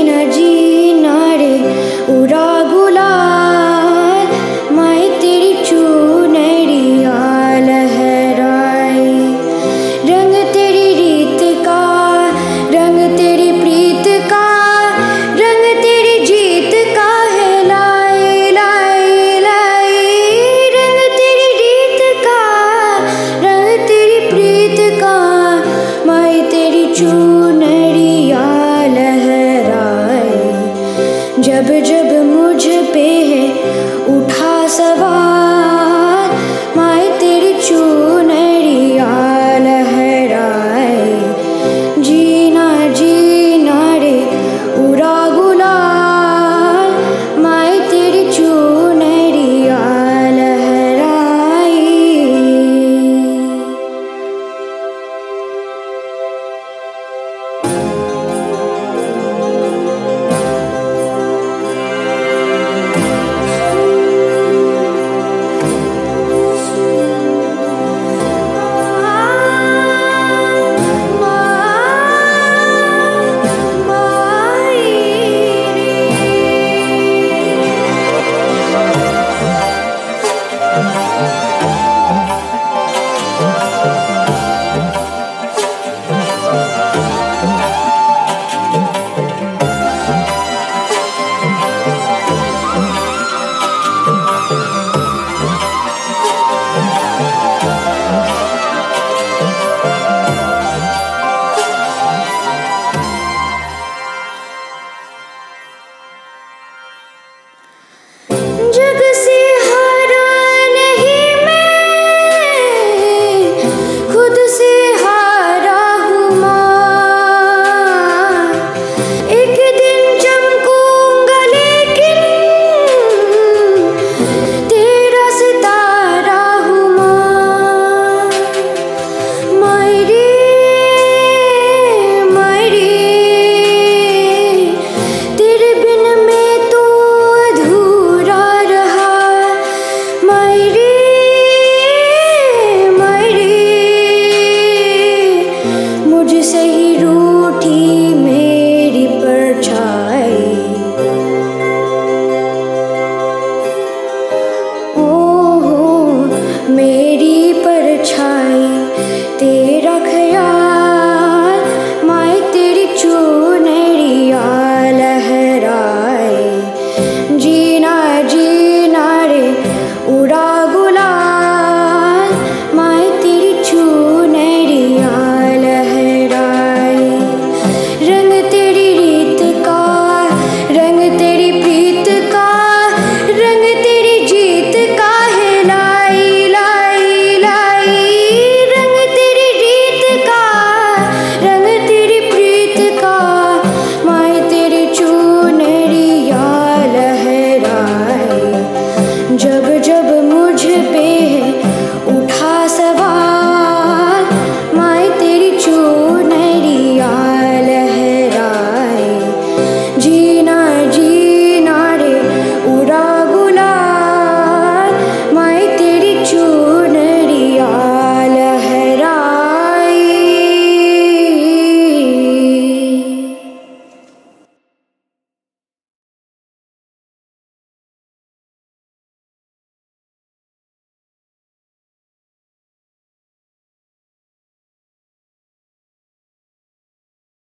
energy.